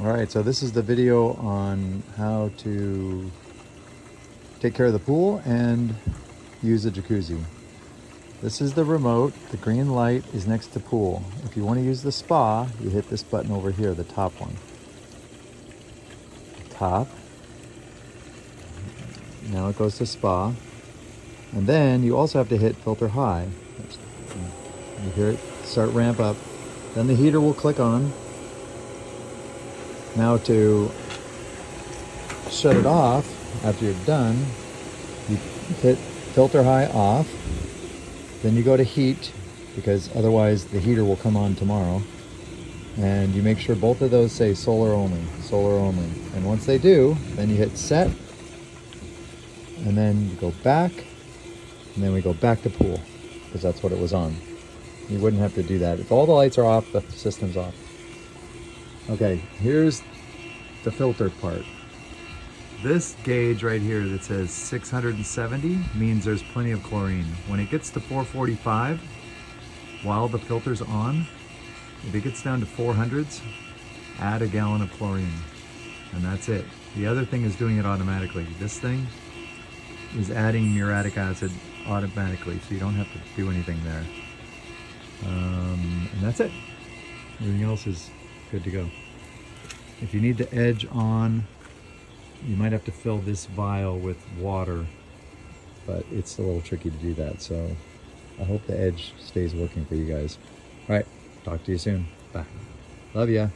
All right, so this is the video on how to take care of the pool and use the jacuzzi. This is the remote. The green light is next to pool. If you want to use the spa, you hit this button over here, the top one. Top. Now it goes to spa. And then you also have to hit filter high. You hear it start ramp up. Then the heater will click on. Now to shut it off after you're done, you hit filter high off. Then you go to heat because otherwise the heater will come on tomorrow. And you make sure both of those say solar only, solar only. And once they do, then you hit set. And then you go back. And then we go back to pool because that's what it was on. You wouldn't have to do that. If all the lights are off, the system's off. Okay, here's the filter part. This gauge right here that says 670 means there's plenty of chlorine. When it gets to 445, while the filter's on, if it gets down to 400s, add a gallon of chlorine. And that's it. The other thing is doing it automatically. This thing is adding muriatic acid automatically, so you don't have to do anything there. Um, and that's it. Everything else is good to go. If you need the edge on, you might have to fill this vial with water, but it's a little tricky to do that. So I hope the edge stays working for you guys. All right, talk to you soon. Bye. Love ya.